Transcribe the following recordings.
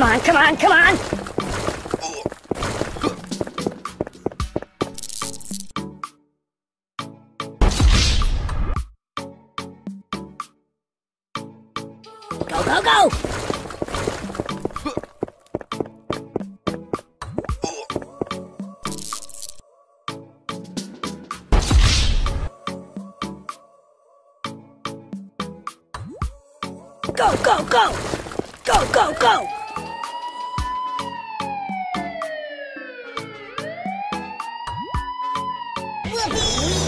Come on, come on, come on! Go, go, go! Go, go, go! Go, go, go!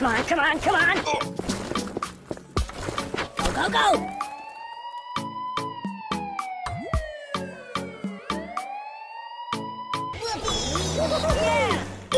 Come on, come on, come on! Go, go, go!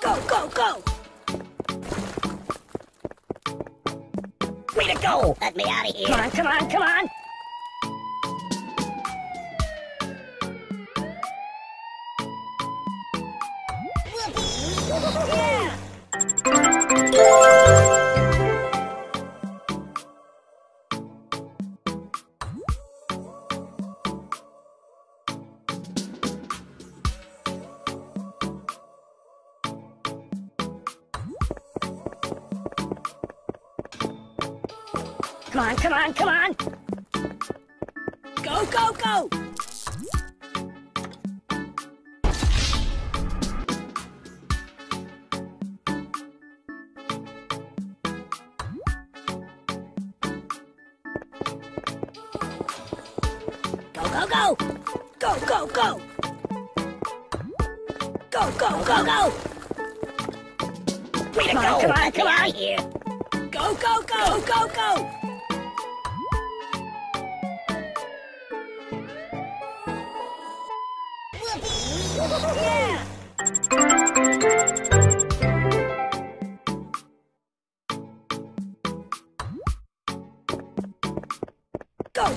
go, go! Go! Way to go! Let me out of here! Come on, come on, come on! Come on, come on, come on! Go, go, go! Go, go, go! Go, go, go! Go, go, go, go! Come! On, come on, come on! Go, go, go, go, go! Go,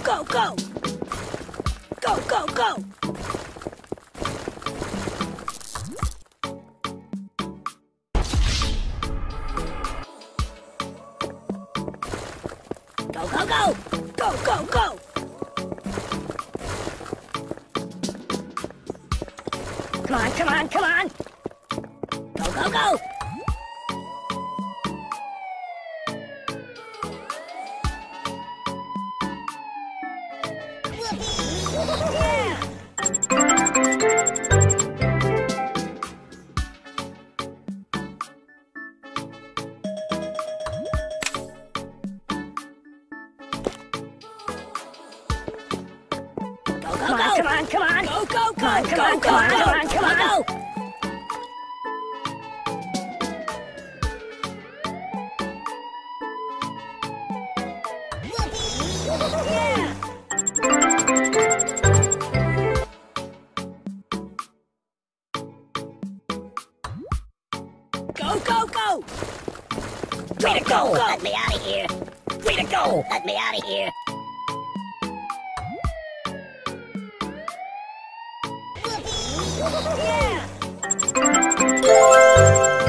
go, go! Go, go, go! Go, go, go! Go, go, go! Come on, come on, come on! Go, go, go! Yeah! Go, go, come on, come on, come on! Go, go, go! Come on, come on, come on, come on, come on, go! Let me out of here! Way to go! Let me out of here! Yeah!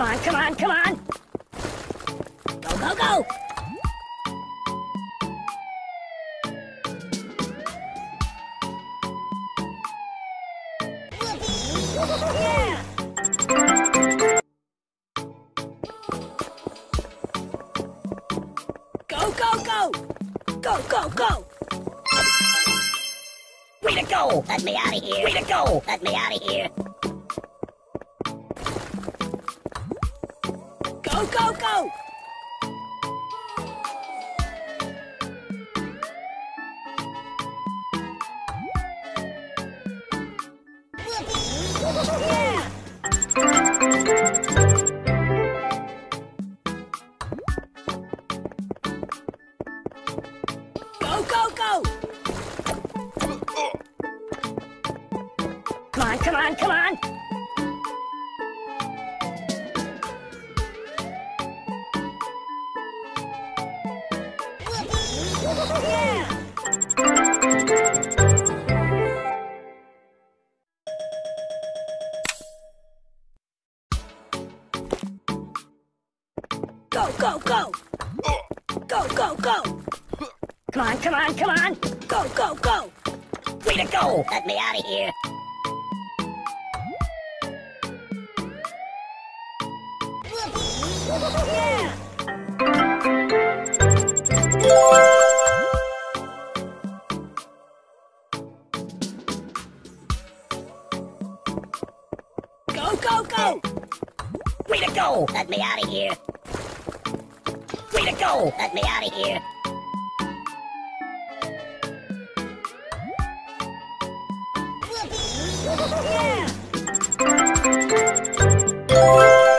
Come on, come on, come on! Go, go, go! Go, go, go! Go, go, go! Way to go! Let me out of here! Way to go! Let me out of here! Go, go! Yeah! Go, go, go! Come on, come on, come on! Go, go, go! Go, go! Come on, come on, come on! Go, go, go! Way to go! Let me out of here! Go, go, go! Way to go! Let me out of here! Go! Let me out of here! Yeah!